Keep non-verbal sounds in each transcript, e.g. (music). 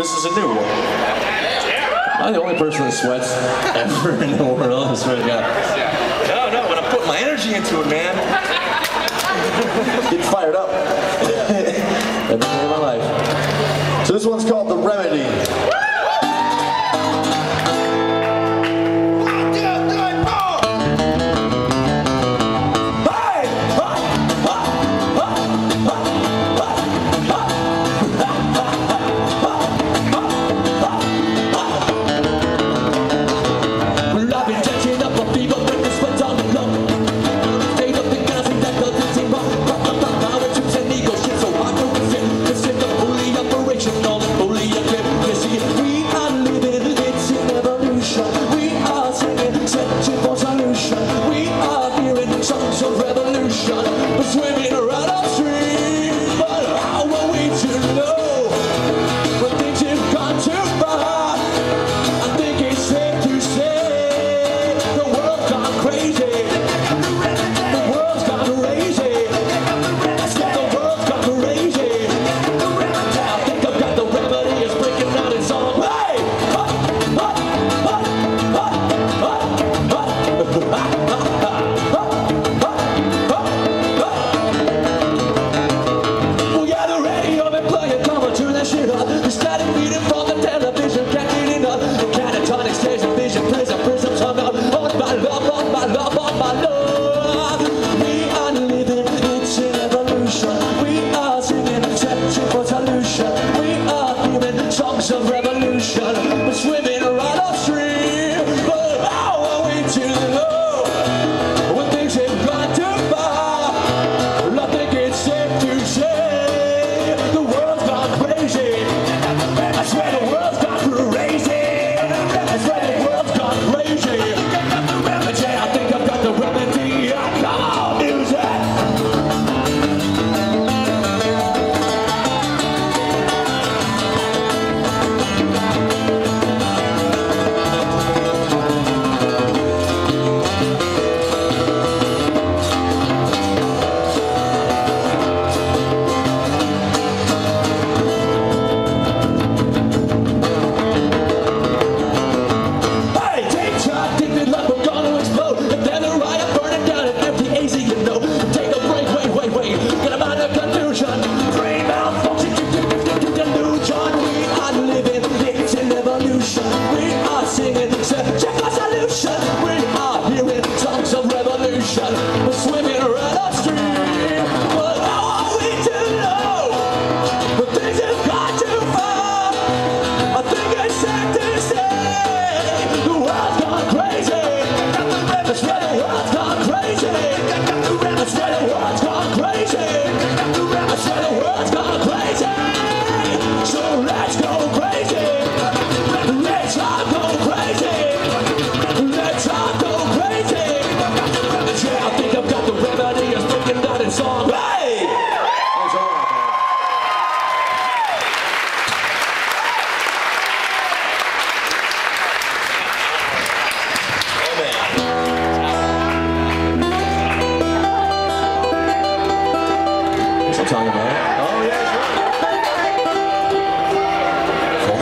This is a new one. I'm the only person that sweats ever (laughs) in the world. I swear to God. No, no, but I put my energy into it, man. Get fired up. (laughs) Every day of my life. So this one's called The Remedy.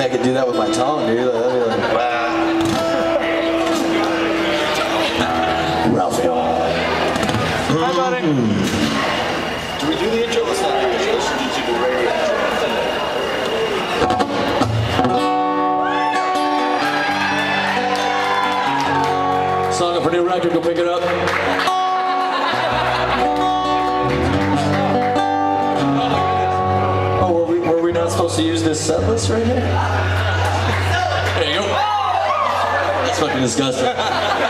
I could do that with my tongue, dude. Like, that'd be like, wow. Ralphie. Hi, buddy. Mm. Do we do the intro? Let's not do the intro. Let's do the radio. Song of new record, go pick it up. supposed to use this set list right here? There you go. That's fucking disgusting.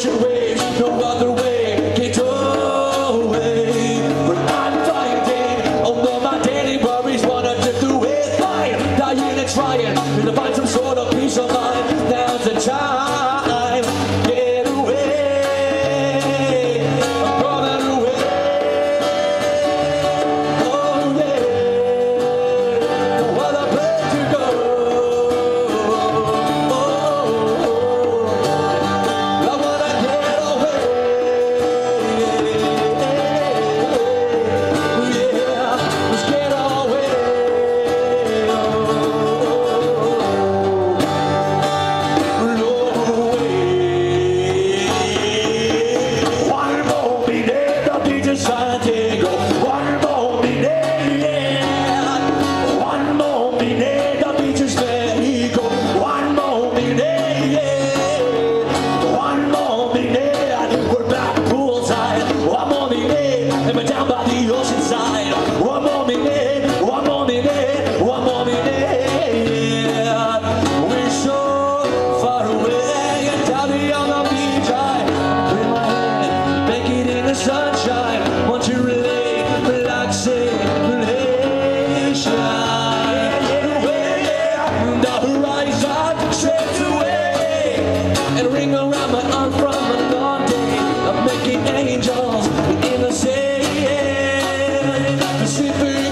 should Mississippi.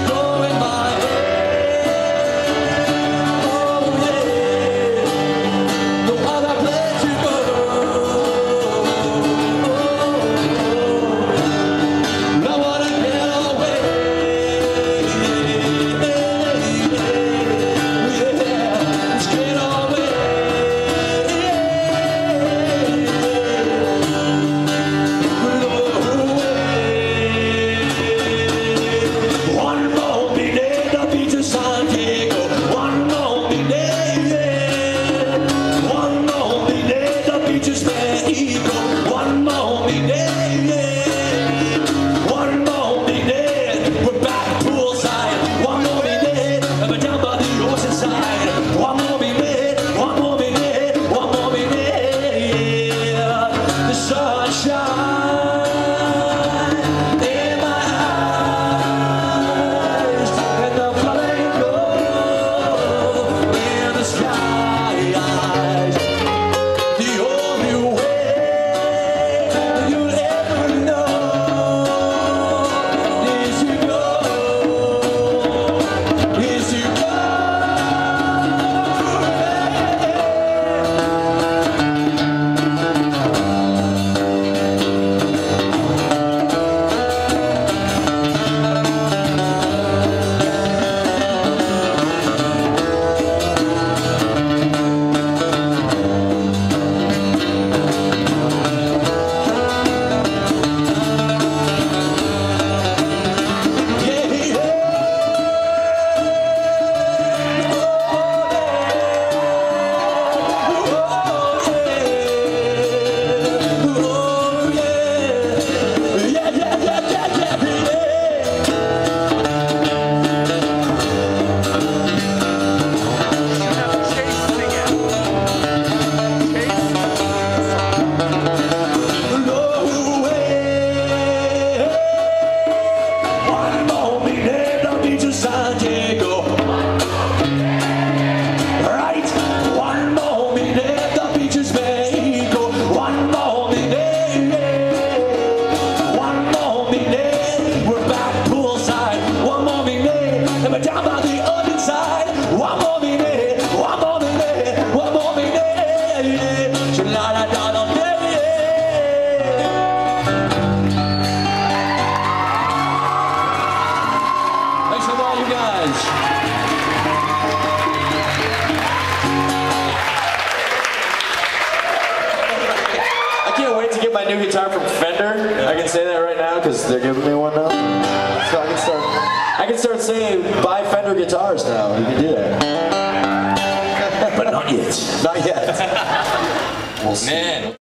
One more minute, one more minute, one more minute. Tonight I died on. Thanks for all you guys. my new guitar from Fender. I can say that right now because they're giving me one now. So I can start. I can start saying buy Fender guitars now. You can do that. but not yet. Not yet. we'll see. Man.